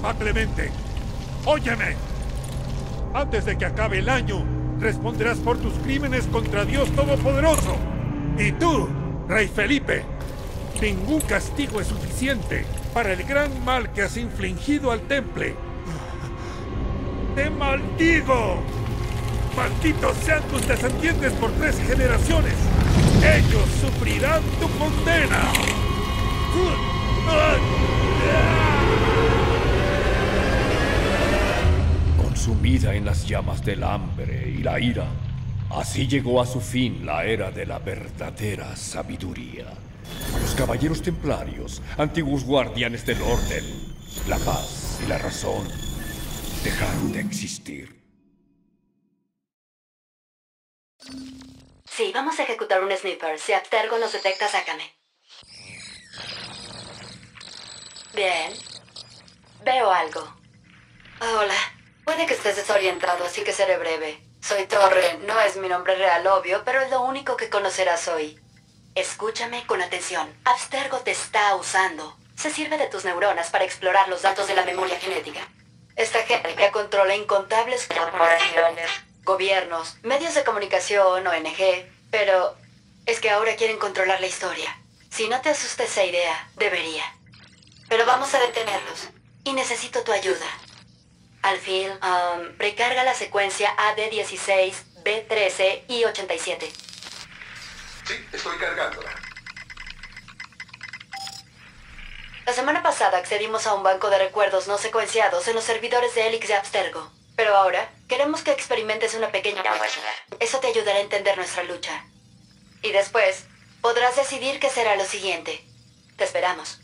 Papa Clemente. Óyeme. Antes de que acabe el año, responderás por tus crímenes contra Dios Todopoderoso. Y tú, Rey Felipe, ningún castigo es suficiente para el gran mal que has infligido al temple. ¡Te maldigo! ¡Malditos sean tus descendientes por tres generaciones! ¡Ellos sufrirán tu condena! Consumida en las llamas del hambre y la ira, así llegó a su fin la era de la verdadera sabiduría. Los caballeros templarios, antiguos guardianes del orden, la paz y la razón, dejaron de existir. Sí, vamos a ejecutar un sniper. Si Abstergo nos detecta, sácame. Bien. Veo algo. Hola. Puede que estés desorientado, así que seré breve. Soy Torre. No es mi nombre real, obvio, pero es lo único que conocerás hoy. Escúchame con atención. Abstergo te está usando. Se sirve de tus neuronas para explorar los datos de la memoria genética. Esta gente controla incontables corporaciones, gobiernos, medios de comunicación, ONG, pero es que ahora quieren controlar la historia. Si no te asusta esa idea, debería. Pero vamos a detenerlos. Y necesito tu ayuda. Alfil, um, recarga la secuencia AD16, B13 y 87. Sí, estoy cargándola. La semana pasada accedimos a un banco de recuerdos no secuenciados en los servidores de Helix de Abstergo. Pero ahora, queremos que experimentes una pequeña. Eso te ayudará a entender nuestra lucha. Y después, podrás decidir qué será lo siguiente. Te esperamos.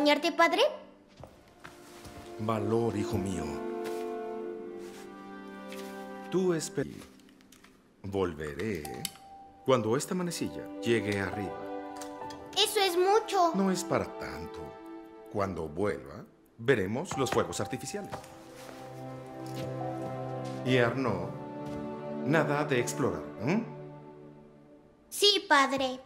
Acompañarte, padre? Valor, hijo mío. Tú espera. Volveré cuando esta manecilla llegue arriba. Eso es mucho. No es para tanto. Cuando vuelva, veremos los fuegos artificiales. Y Arnaud, nada de explorar. ¿eh? Sí, padre.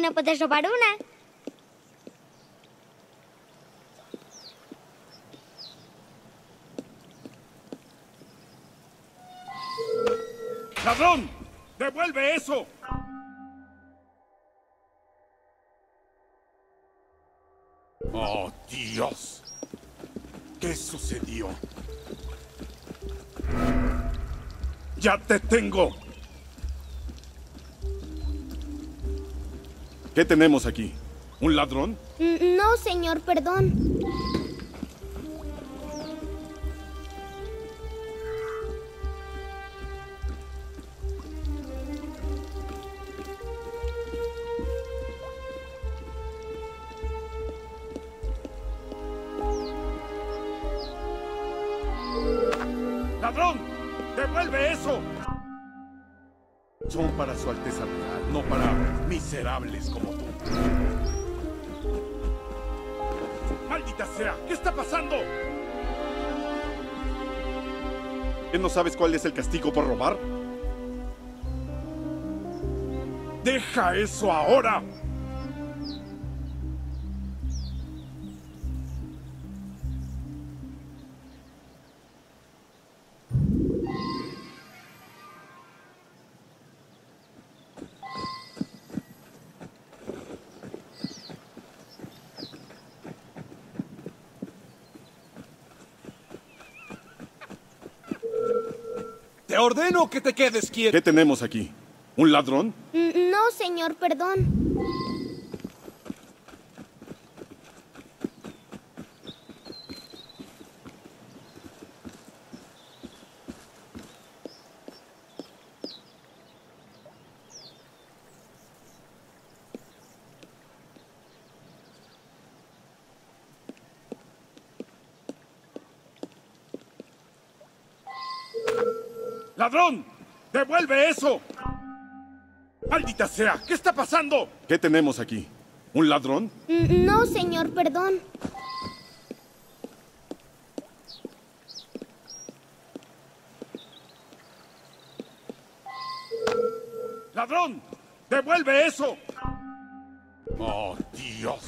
No puedes robar una? ¡Devuelve eso! Oh, Dios. ¿Qué sucedió? ¡Ya te tengo! ¿Qué tenemos aquí? ¿Un ladrón? No, señor, perdón. Sabes cuál es el castigo por robar? ¡Deja eso ahora! Ordeno que te quedes quieto. ¿Qué tenemos aquí? ¿Un ladrón? Mm, No, señor, perdón. ¡Ladrón! ¡Devuelve eso! ¡Maldita sea! ¿Qué está pasando? ¿Qué tenemos aquí? ¿Un ladrón? Mm, No, señor, perdón. ¡Ladrón! ¡Devuelve eso! ¡Oh, Dios!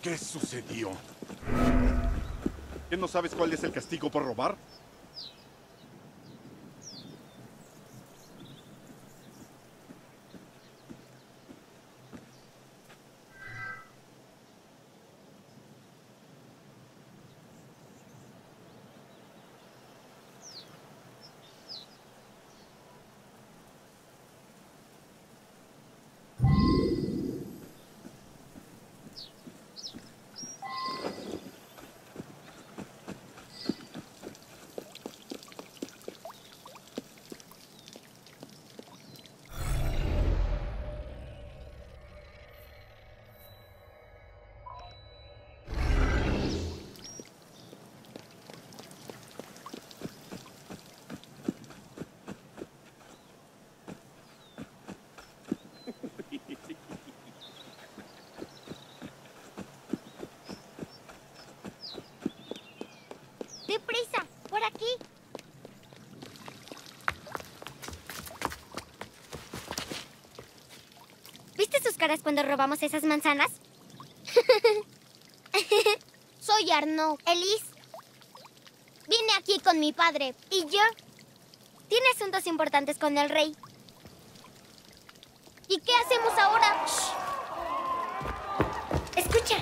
¿Qué sucedió? ¿Qué no sabes cuál es el castigo por robar? ¡Deprisa! ¡Por aquí! ¿Viste sus caras cuando robamos esas manzanas? Soy Arnaud. Elise. Vine aquí con mi padre. ¿Y yo? Tiene asuntos importantes con el rey. ¿Y qué hacemos ahora? Escucha.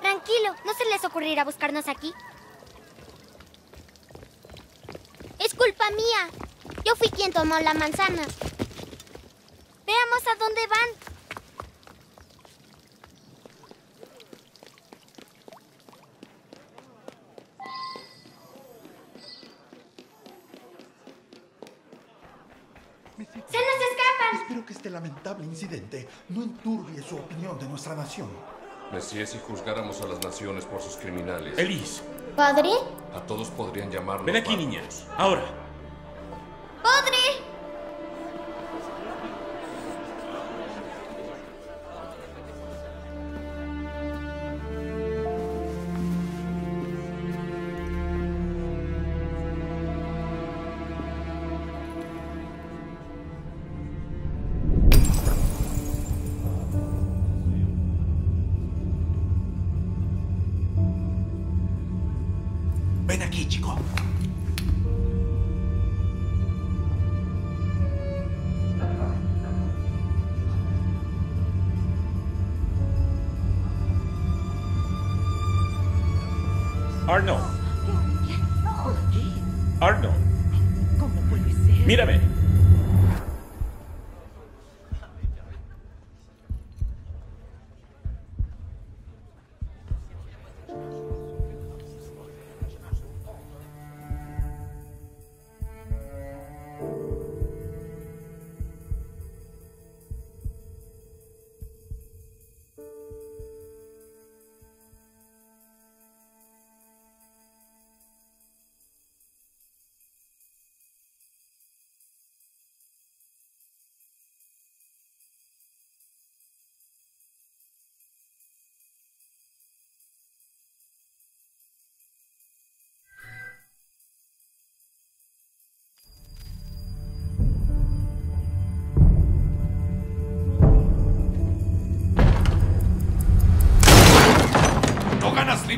Tranquilo, no se les ocurrirá buscarnos aquí. Es culpa mía. Yo fui quien tomó la manzana. A dónde van. ¡Se nos escapan! Espero que este lamentable incidente no enturbie su opinión de nuestra nación. Mesías, si juzgáramos a las naciones por sus criminales, Elise, ¿Padre? a todos podrían llamarnos. ven aquí, bárbaros. niña. Ahora.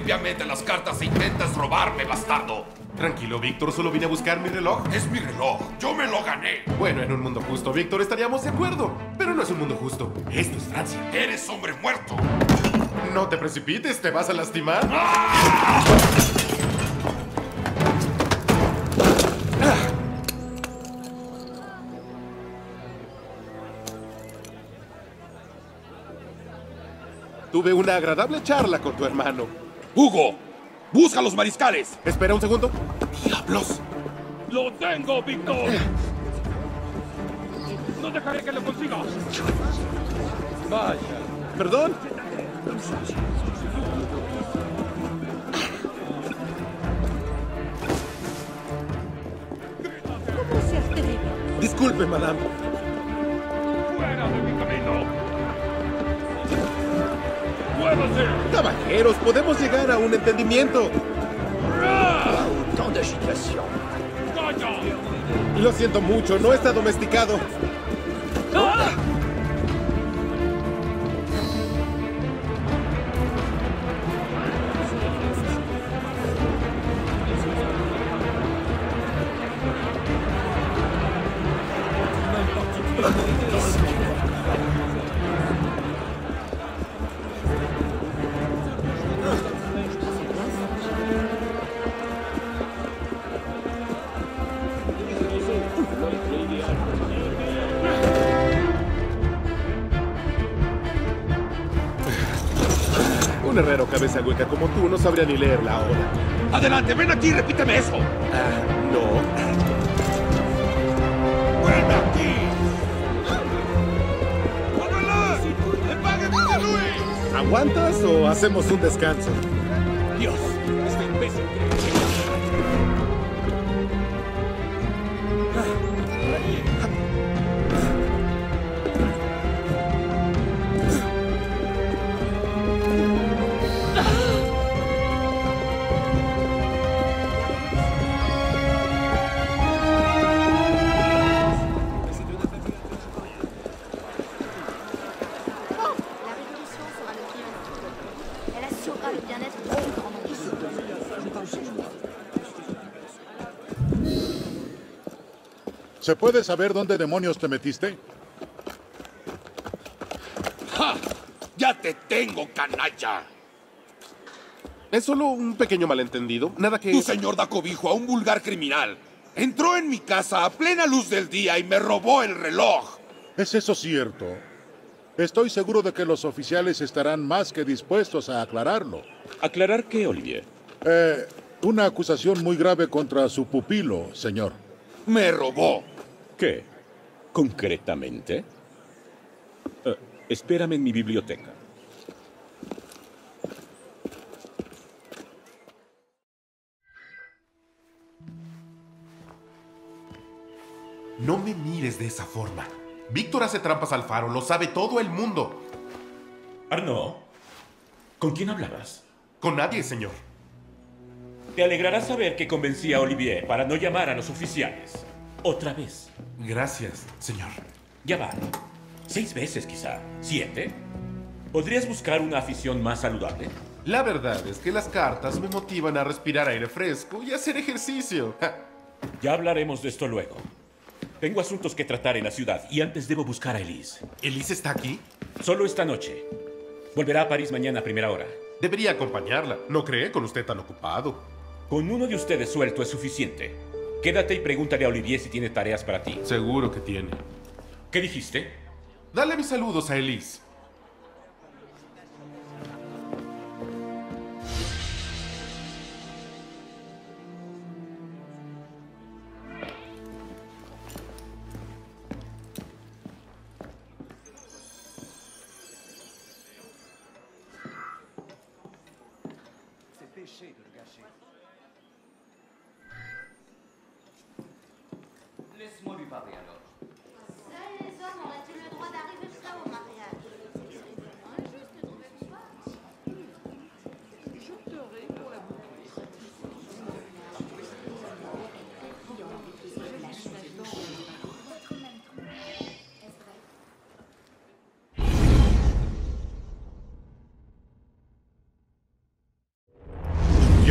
Limpiamente las cartas e intentas robarme, bastardo. Tranquilo, Víctor, solo vine a buscar mi reloj. Es mi reloj. Yo me lo gané. Bueno, en un mundo justo, Víctor, estaríamos de acuerdo. Pero no es un mundo justo. Esto es Francia. Eres hombre muerto. No te precipites, te vas a lastimar. Tuve una agradable charla con tu hermano. ¡Hugo! ¡Busca a los mariscales! Espera un segundo. ¡Diablos! ¡Lo tengo, Víctor! ¡No dejaré que lo consiga! Vaya. ¿Perdón? ¿Cómo se atreve? Disculpe, madame. Caballeros, podemos llegar a un entendimiento. Lo siento mucho, no está domesticado. Un cabeza hueca como tú no sabría ni leer la hora. ¡Adelante, ven aquí, repíteme eso! Ah, no. ¡Ven aquí! ¿Aguantas o hacemos un descanso? Dios, este imbécil cree ¿Se puede saber dónde demonios te metiste? ¡Ja! ¡Ya te tengo, canalla! Es solo un pequeño malentendido. Nada que. Tu señor da cobijo a un vulgar criminal. Entró en mi casa a plena luz del día y me robó el reloj. ¿Es eso cierto? Estoy seguro de que los oficiales estarán más que dispuestos a aclararlo. ¿Aclarar qué, Olivier? Eh, una acusación muy grave contra su pupilo, señor. Me robó. ¿Qué? ¿Concretamente? Eh, espérame en mi biblioteca. No me mires de esa forma. Víctor hace trampas al faro, lo sabe todo el mundo. Arnaud, ¿con quién hablabas? Con nadie, señor. Te alegrará saber que convencí a Olivier para no llamar a los oficiales. Otra vez. Gracias, señor. Ya va. Seis veces quizá. ¿Siete? ¿Podrías buscar una afición más saludable? La verdad es que las cartas me motivan a respirar aire fresco y hacer ejercicio. Ja. Ya hablaremos de esto luego. Tengo asuntos que tratar en la ciudad y antes debo buscar a Elise. ¿Elise está aquí? Solo esta noche. Volverá a París mañana a primera hora. Debería acompañarla. ¿No cree con usted tan ocupado? Con uno de ustedes suelto es suficiente. Quédate y pregúntale a Olivier si tiene tareas para ti. Seguro que tiene. ¿Qué dijiste? Dale mis saludos a Elise.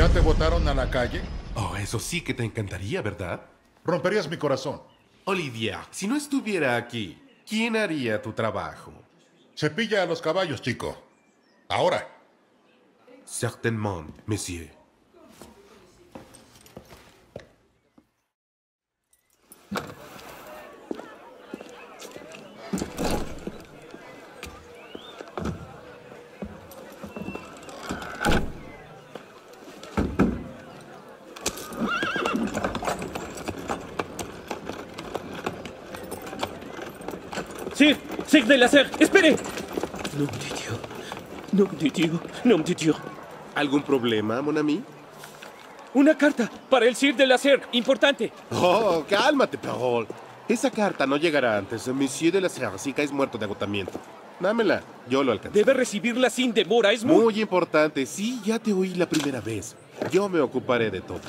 ¿Ya te botaron a la calle? Oh, eso sí que te encantaría, ¿verdad? Romperías mi corazón. Olivia, si no estuviera aquí, ¿quién haría tu trabajo? Cepilla a los caballos, chico. Ahora. Certainement, monsieur. Sir, Sir de Laser, espere. Nom de Dieu. Nom de Dieu. Nom de Dieu. ¿Algún problema, mon ami? Una carta para el Sir de Laser, importante. Oh, cálmate, Parol. Esa carta no llegará antes. Monsieur de la Sercica es muerto de agotamiento. Dámela, yo lo alcancé. Debe recibirla sin demora, es muy... Muy importante. Sí, ya te oí la primera vez. Yo me ocuparé de todo.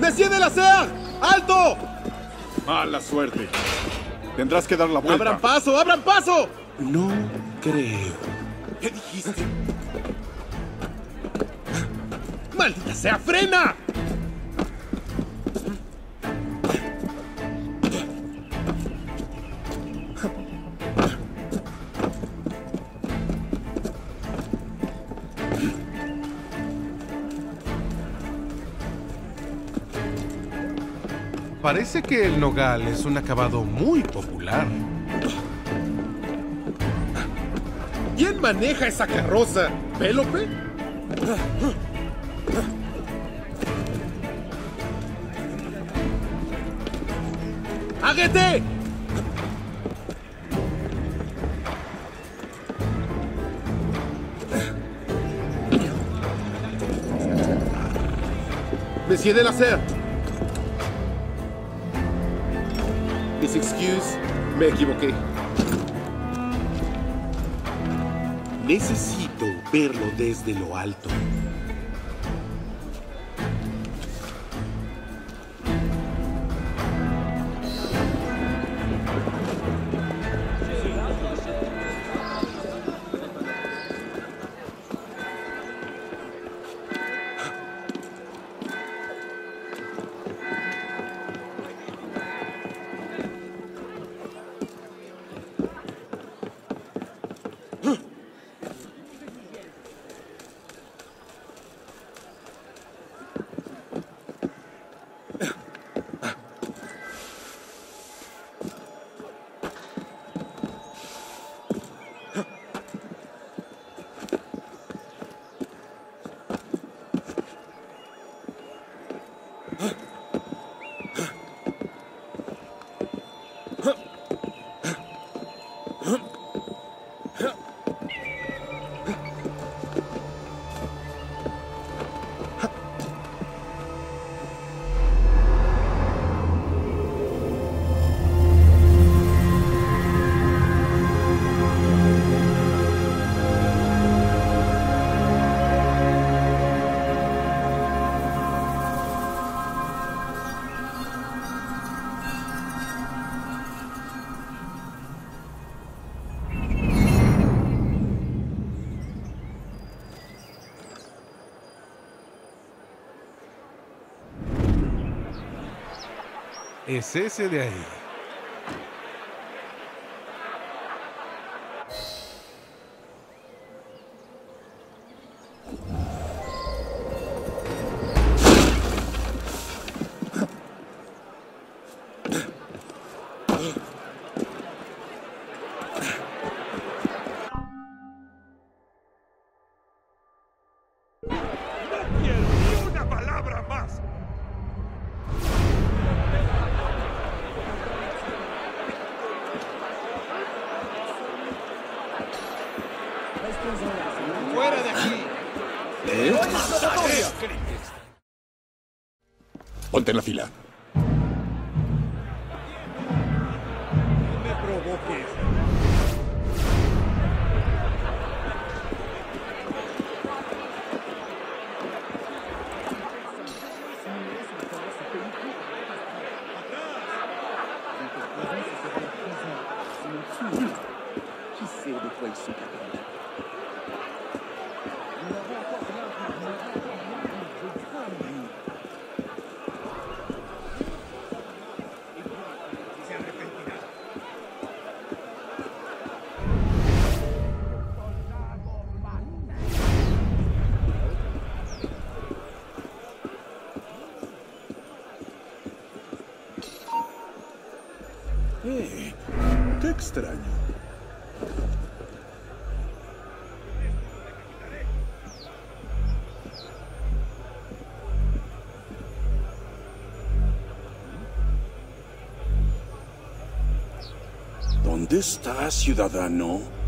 ¡Monsieur de la Ser! ¡Alto! Mala suerte. Tendrás que dar la vuelta. ¡Abran paso! ¡Abran paso! No creo. ¿Qué dijiste? ¡Maldita sea! ¡Frena! Parece que el nogal es un acabado muy popular. ¿Quién maneja esa carroza? ¿Pélope? ¡Águete! Monsieur de la Serre. Excuse, me equivoqué. Necesito verlo desde lo alto. Es ese de ahí. En la fila. ¿Dónde está, ciudadano?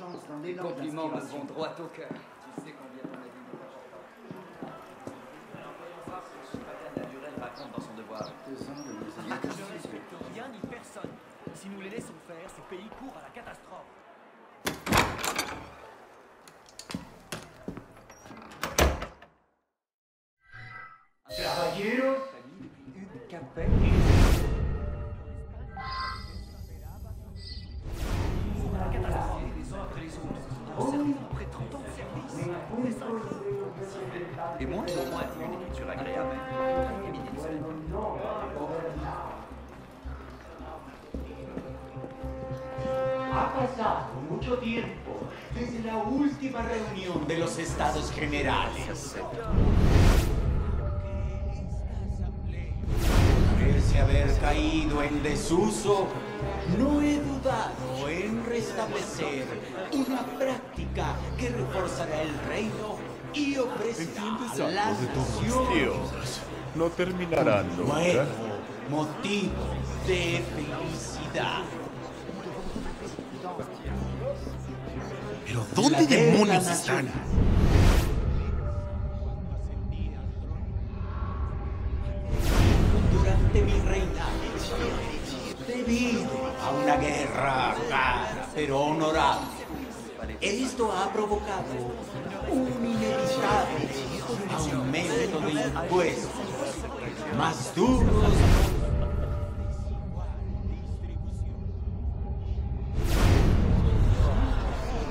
Dans Les compliments me vont droit au cœur. Tu sais combien ton avis n'est pas Voyons voir ce que Madame Naturel raconte dans son devoir. Deux ans de mes Je ne respecte rien ni personne. Si nous les laissons faire, ce pays court à la catastrophe. Et moins, une écriture agréable. Ha pasado mucho tiempo desde la última reunión de los Estados Generales. Parece haber caído en desuso. No he dudado en restablecer una práctica que reforzará el reino y ofrecerá a las naciones no terminarán un nunca. nuevo motivo de felicidad. Pero ¿dónde ¿dónde demonios demonios están? Esto ha provocado un inevitable aumento de impuestos más duros.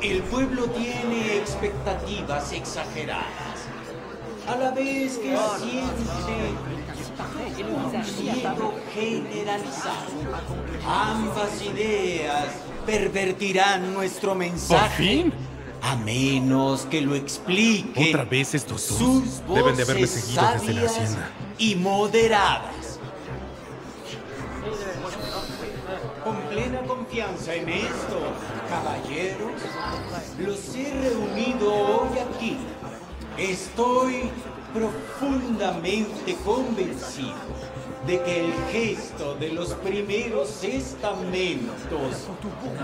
El pueblo tiene expectativas exageradas, a la vez que siente un miedo generalizado. Ambas ideas pervertirán nuestro mensaje. fin? A menos que lo expliquen. Otra vez estos dos. Sus voces Deben de haberme seguido desde la hacienda. Y moderadas. Con plena confianza en esto, caballeros, los he reunido hoy aquí. Estoy profundamente convencido de que el gesto de los primeros estamentos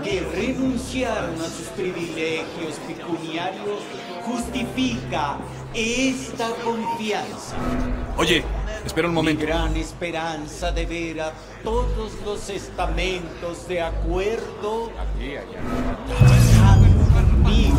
que renunciaron a sus privilegios pecuniarios justifica esta confianza. Oye, espera un momento. Mi gran esperanza de ver a todos los estamentos de acuerdo trabajando conmigo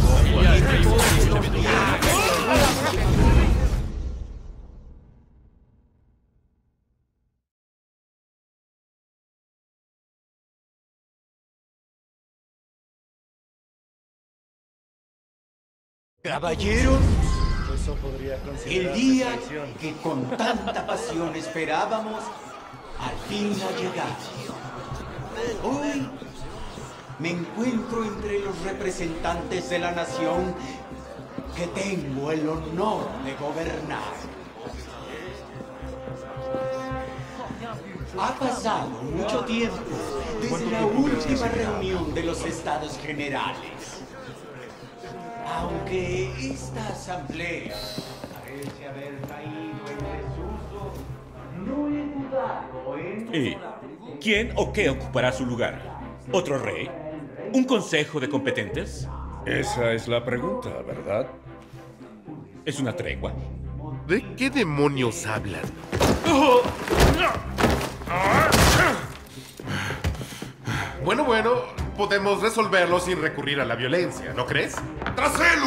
en todos los días. Caballeros, el día que con tanta pasión esperábamos, al fin ha llegado. Hoy me encuentro entre los representantes de la nación que tengo el honor de gobernar. Ha pasado mucho tiempo desde la última reunión de los estados generales. Aunque esta asamblea parece haber caído en desuso, no he dudado en... ¿Y quién o qué ocupará su lugar? ¿Otro rey? ¿Un consejo de competentes? Esa es la pregunta, ¿verdad? ¿Es una tregua? ¿De qué demonios hablan? Bueno, bueno, podemos resolverlo sin recurrir a la violencia, ¿no crees? ¡Tras él!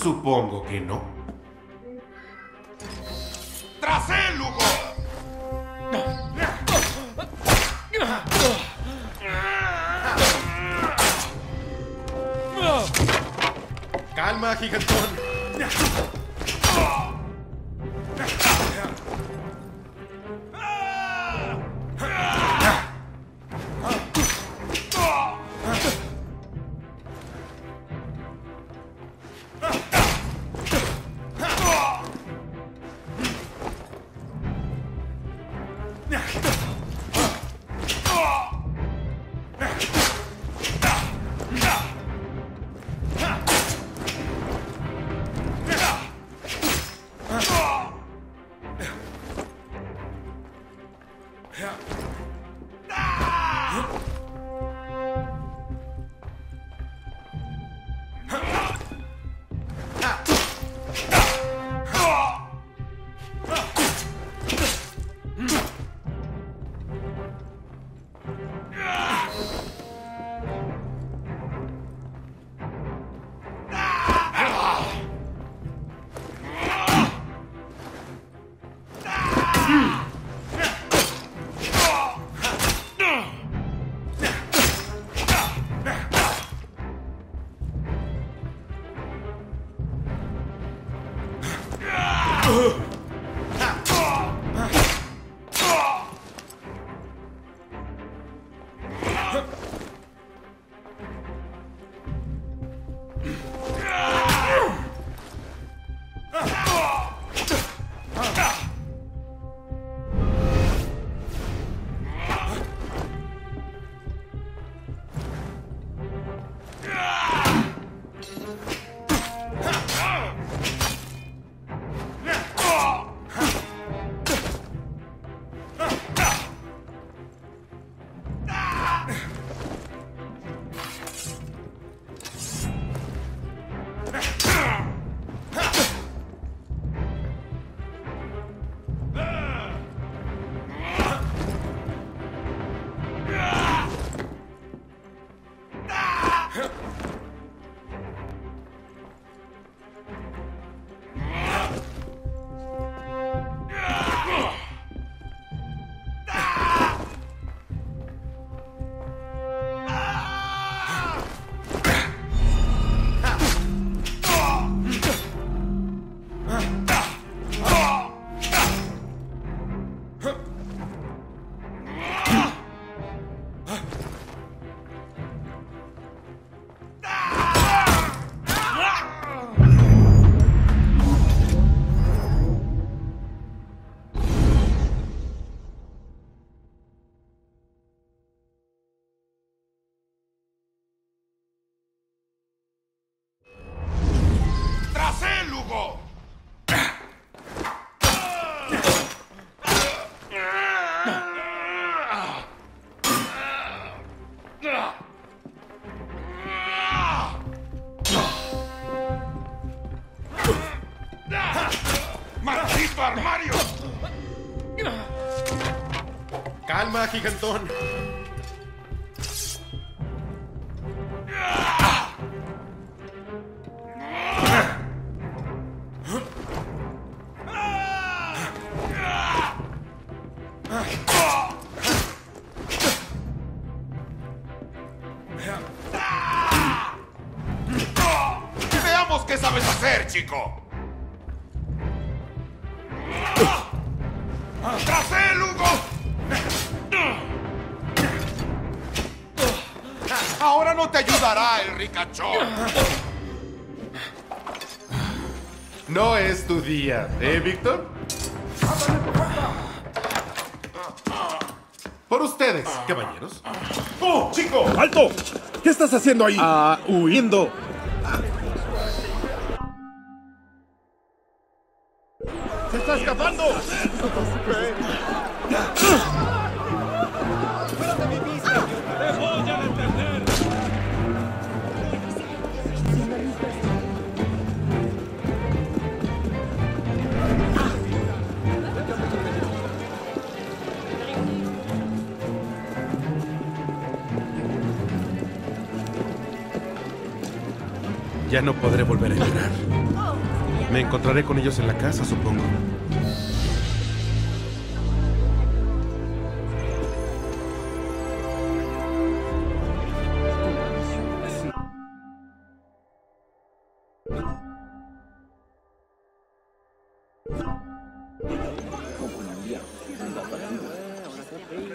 Supongo que no. ¡Tras él, Hugo! Calma, gigantón. Uh -huh. ต้น ¿eh, Víctor? Por ustedes, caballeros. ¡Tú, chico! ¡Alto! ¿Qué estás haciendo ahí? Ah, huyendo. encontraré con ellos en la casa, supongo.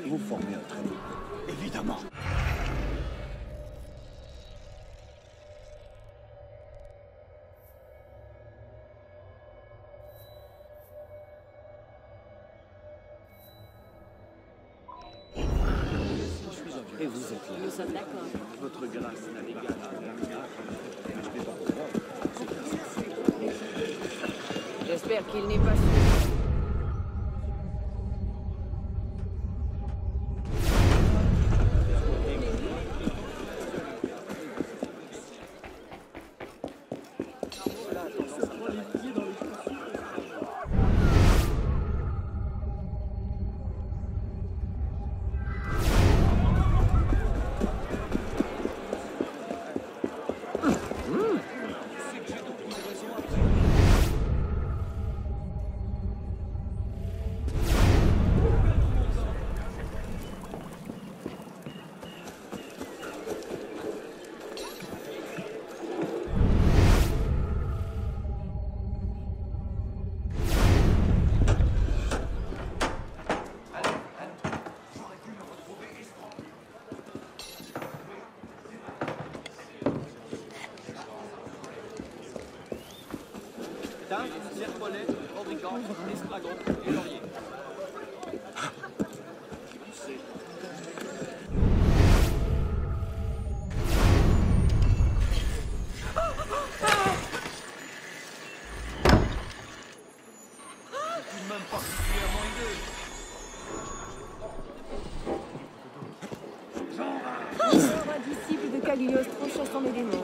Vous formez un traîneau. Évidemment. Votre grâce n'a d'égal J'espère qu'il n'est pas sûr. miraculeuse transchansons médément.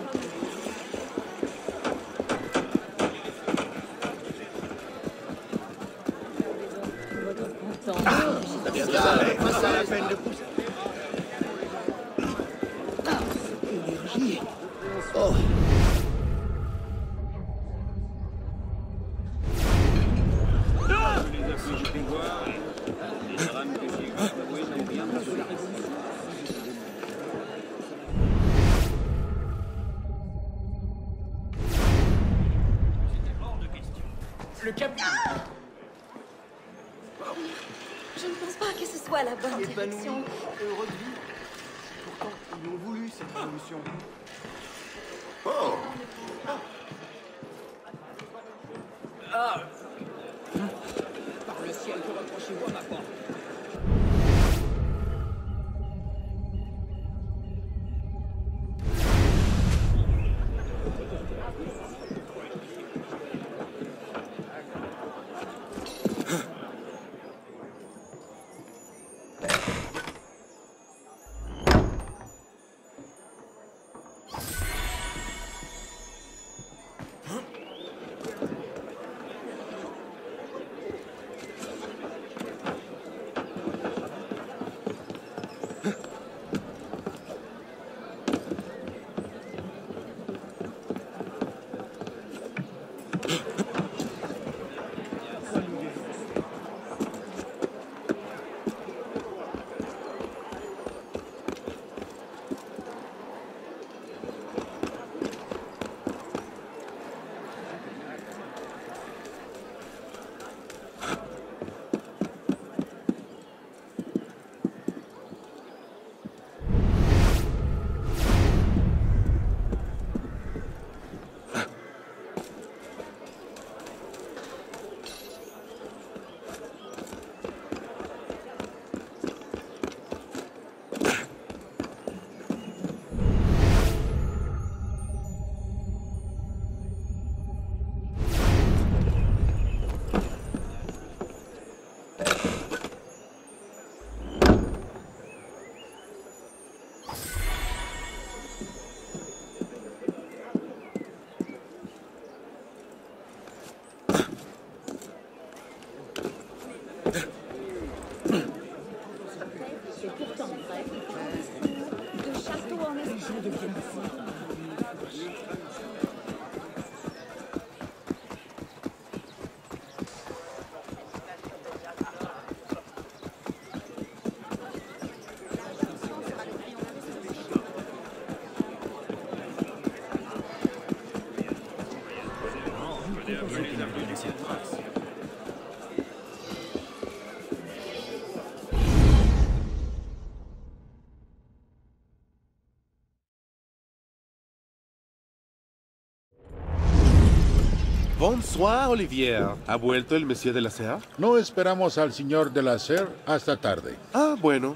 Bonsoir, Olivier. ¿Ha vuelto el Monsieur de la Serre? No esperamos al señor de la Serre hasta tarde. Ah, bueno.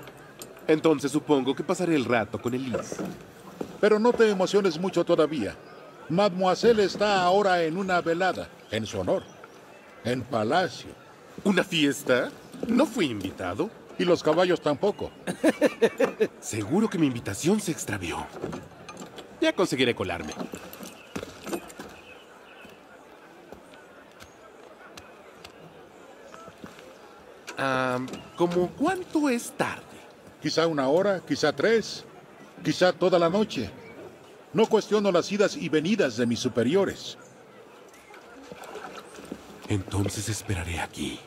Entonces supongo que pasaré el rato con Elise. Pero no te emociones mucho todavía. Mademoiselle está ahora en una velada, en su honor, en palacio. ¿Una fiesta? No fui invitado. Y los caballos tampoco. Seguro que mi invitación se extravió. Ya conseguiré colarme. Ah, ¿Cómo cuánto es tarde? Quizá una hora, quizá tres, quizá toda la noche. No cuestiono las idas y venidas de mis superiores. Entonces esperaré aquí.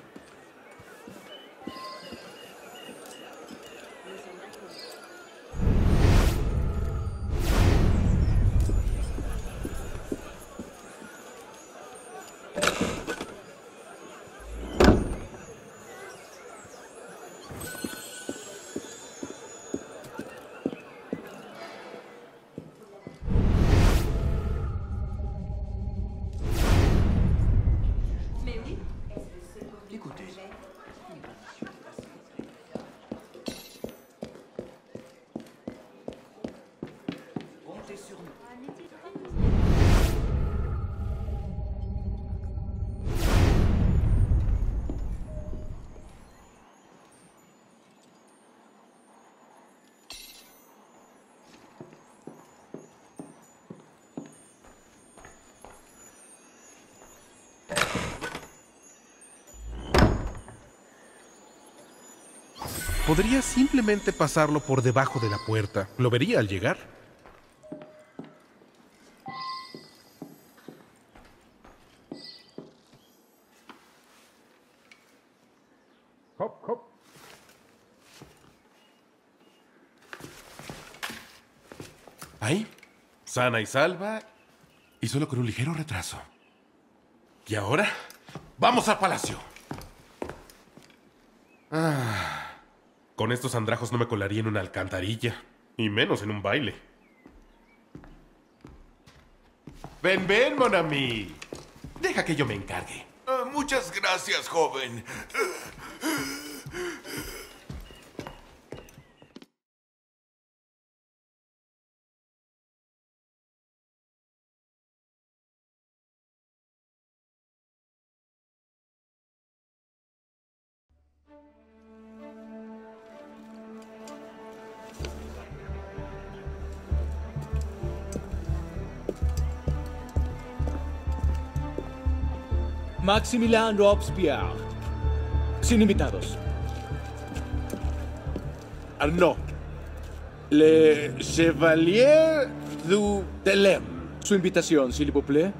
Podría simplemente pasarlo por debajo de la puerta. Lo vería al llegar. Hop, hop. Ahí, sana y salva, y solo con un ligero retraso. ¿Y ahora? ¡Vamos al palacio! Ah, con estos andrajos no me colaría en una alcantarilla, y menos en un baile. Ven, ven, mon ami. Deja que yo me encargue. Ah, muchas gracias, joven. Maximilien Robespierre. Sin invitados. Arnaud. Le Chevalier du Telem. Su invitación, s'il vous plaît.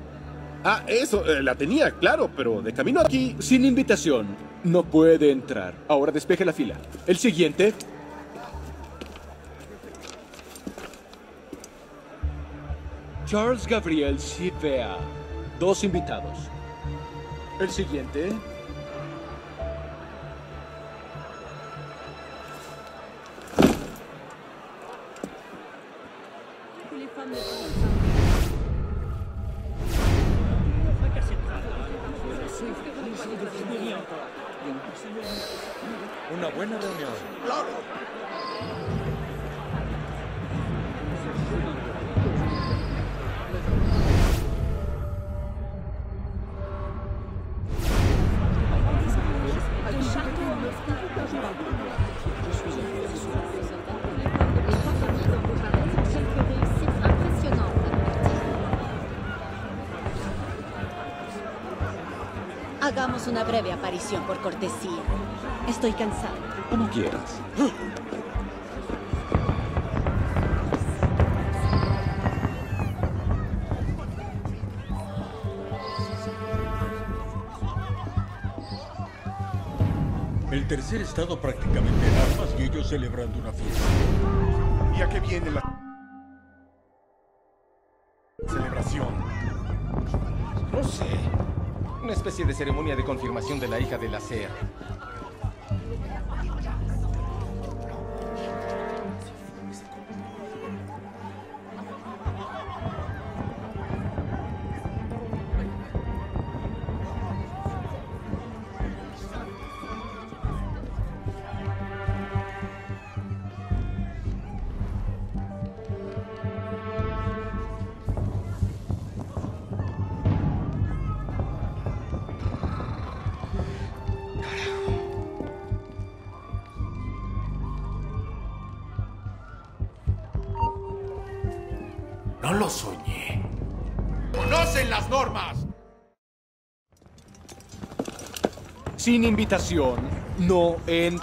Ah, eso, eh, la tenía, claro, pero de camino aquí. Sin invitación, no puede entrar. Ahora despeje la fila. El siguiente. Charles Gabriel Sivea. Dos invitados. El siguiente. una breve aparición por cortesía. Estoy cansado. Como quieras. El tercer estado prácticamente en armas y ellos celebrando una fiesta. ¿Y a qué viene la... ceremonia de confirmación de la hija de la SEA. Sin invitación, no en...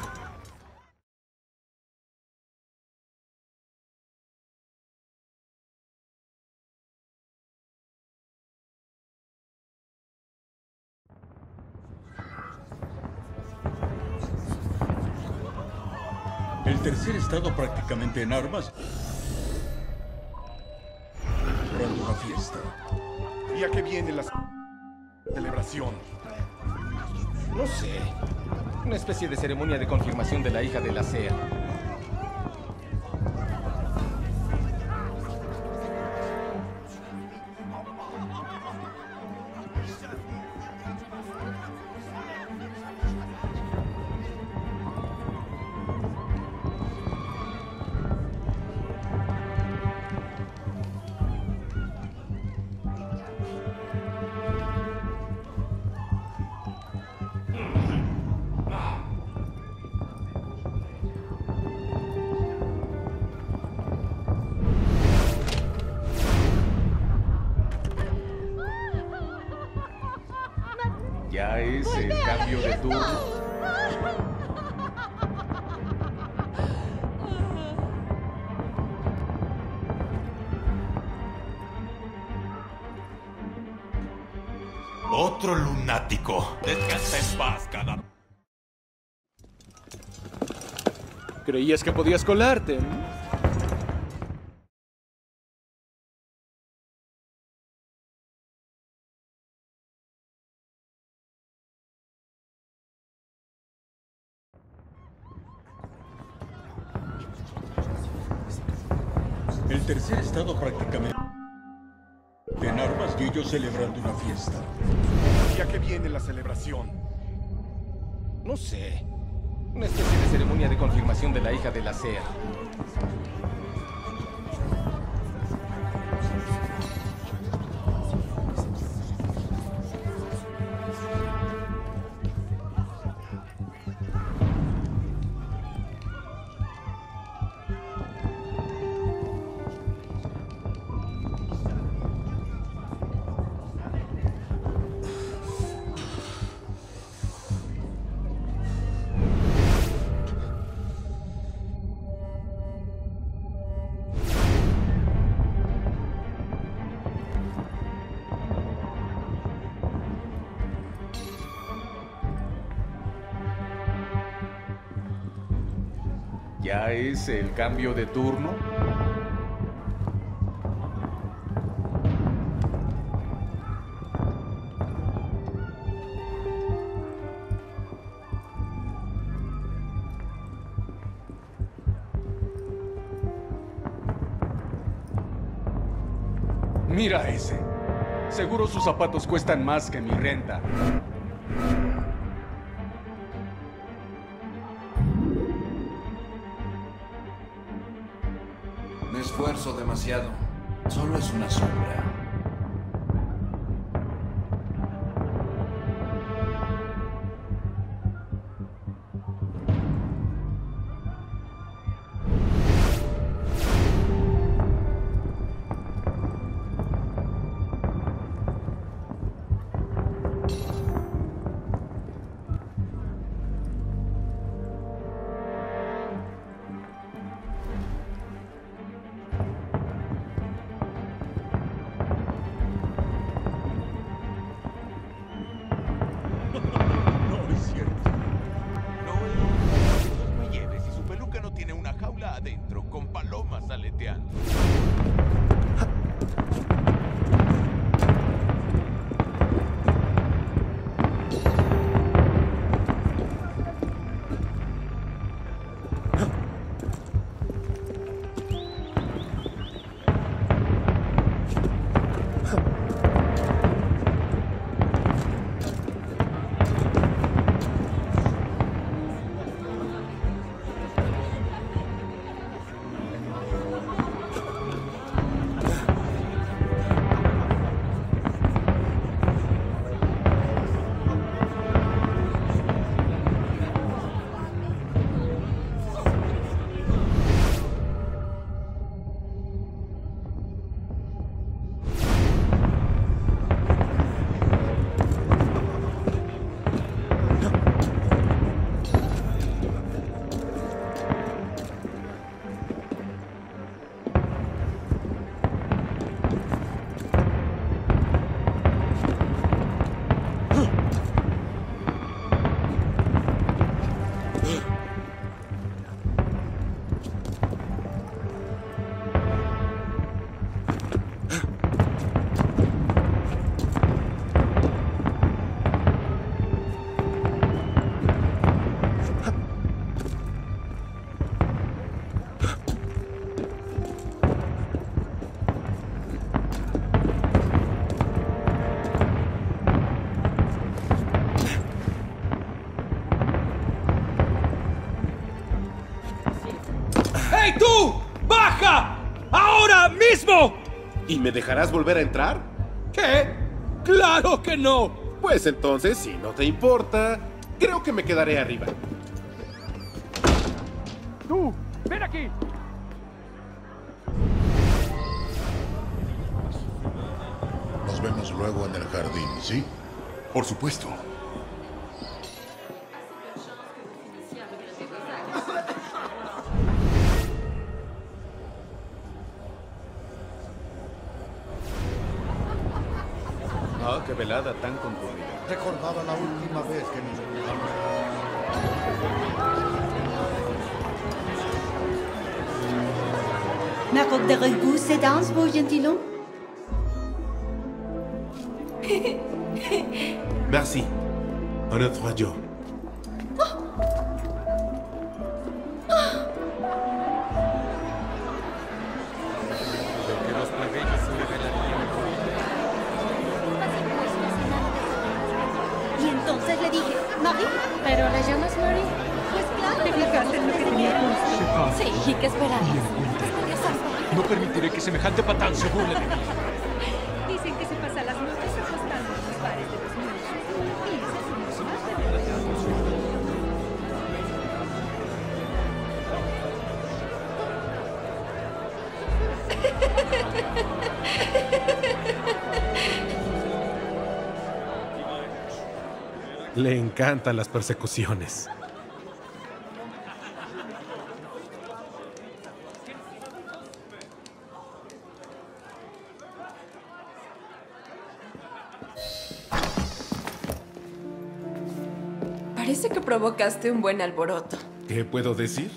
El tercer estado prácticamente en armas. Una fiesta. ¿Y a qué viene la celebración? No sé. Una especie de ceremonia de confirmación de la hija de la SEA. ¿Creías que podías colarte? ¿Ya es el cambio de turno? Mira ese. Seguro sus zapatos cuestan más que mi renta. Demasiado. Solo es una sombra. Me dejarás volver a entrar? ¿Qué? ¡Claro que no! Pues entonces, si no te importa, creo que me quedaré arriba. ¡Tú! ¡Ven aquí! Nos vemos luego en el jardín, ¿sí? Por supuesto. Velada tan concurrida. Recordaba la última vez que nos beau gentilhomme Merci. Encantan las persecuciones. Parece que provocaste un buen alboroto. ¿Qué puedo decir?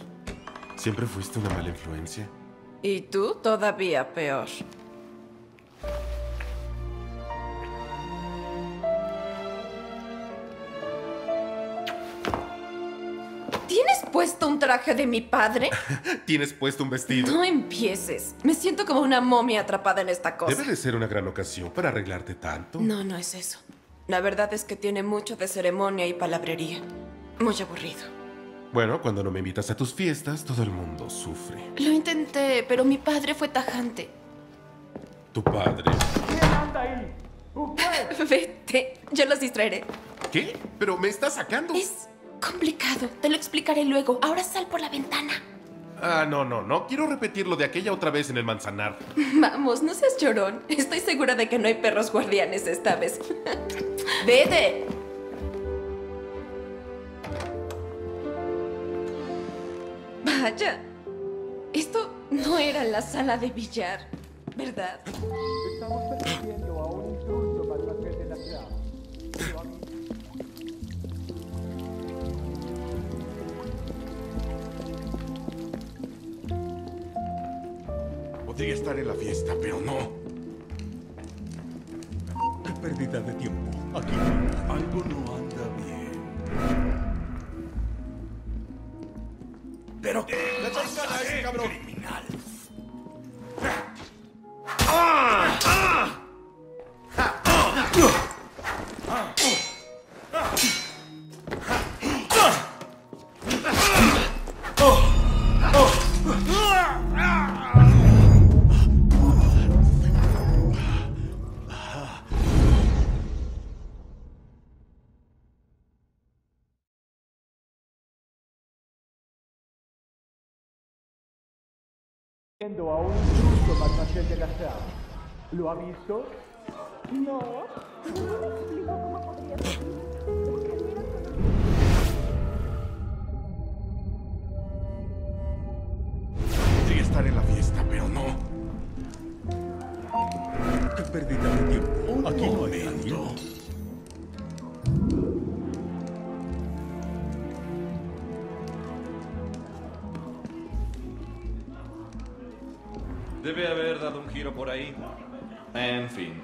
Siempre fuiste una mala influencia. Y tú todavía peor. Puesto un traje de mi padre? ¿Tienes puesto un vestido? No empieces. Me siento como una momia atrapada en esta cosa. Debe de ser una gran ocasión para arreglarte tanto. No, no es eso. La verdad es que tiene mucho de ceremonia y palabrería. Muy aburrido. Bueno, cuando no me invitas a tus fiestas, todo el mundo sufre. Lo intenté, pero mi padre fue tajante. Tu padre. ¿Quién anda ahí? Vete, yo los distraeré. ¿Qué? Pero me está sacando. Es complicado. Te lo explicaré luego. Ahora sal por la ventana. Ah, no, no, no. Quiero repetir lo de aquella otra vez en el manzanar. Vamos, no seas llorón. Estoy segura de que no hay perros guardianes esta vez. ¡Vete! Vaya. Esto no era la sala de billar, ¿verdad? Estamos Podría estar en la fiesta, pero no. Qué pérdida de tiempo. Aquí. Algo no anda bien. Pero ¡Le echáis cara a ese cabrón! criminal. Persiguiendo a un intruso malvajez de la. ¿Lo ha visto? No. Podría estar en la fiesta, pero no. Qué pérdida de tiempo. Aquí no hay nadie. Debe haber dado un giro por ahí. En fin.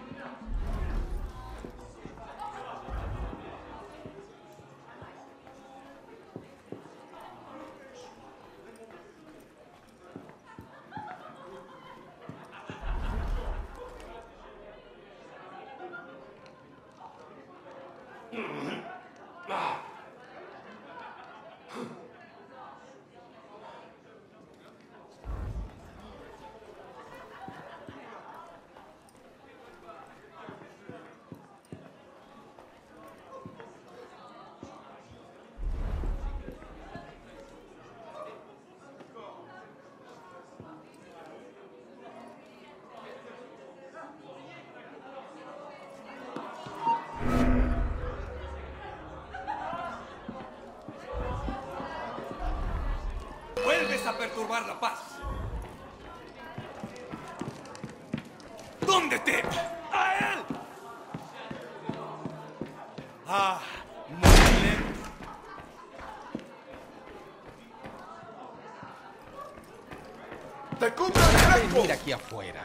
¡Te cumplo el Venir aquí afuera.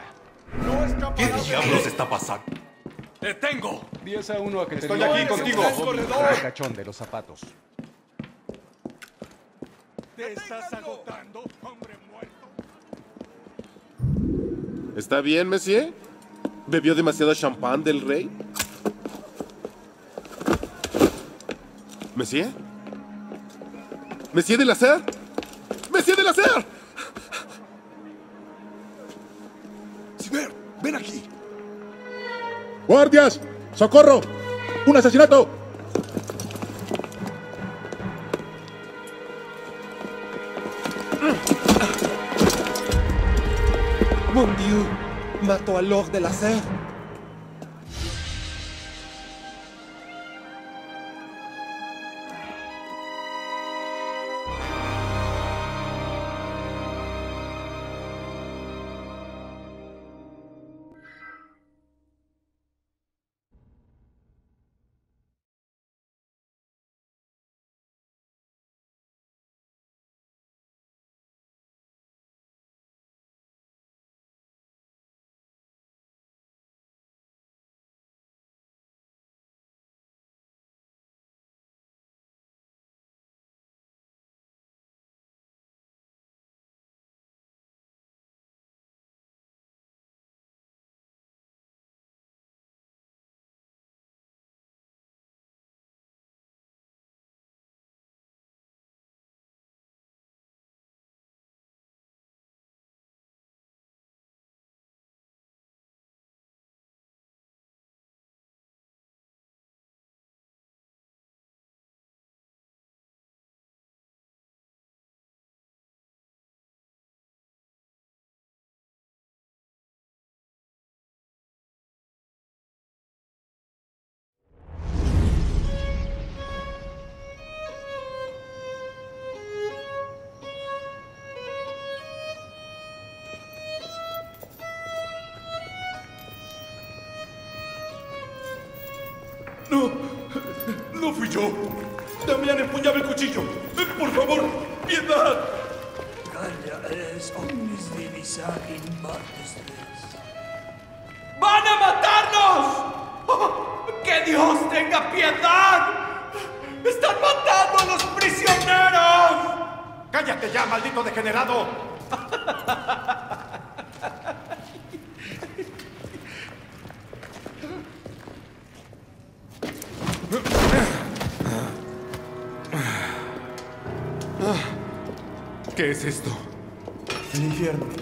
¡No escaparás ¿Qué diablos está pasando? ¡Te tengo! 10 a 1 a que Estoy termine. aquí contigo. Trae cachón de los zapatos. ¡Te estás agotando, hombre muerto! ¿Está bien, Monsieur? ¿Bebió demasiado champán del rey? ¿Monsieur? ¿Monsieur de la Serre? ¡Monsieur de la! Ven aquí. ¡Guardias! ¡Socorro! ¡Un asesinato! Mon Dieu, mató a Lord de la Serre. No fui yo. Damián empuñaba el cuchillo. Por favor, piedad. Calla es omnis divisa in partes tres. ¡Van a matarnos! ¡Oh! ¡Que Dios tenga piedad! ¡Están matando a los prisioneros! ¡Cállate ya, maldito degenerado! ¿Qué es esto? El infierno.